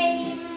game.